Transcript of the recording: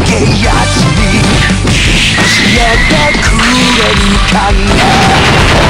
つけやつに教えてくれるかな。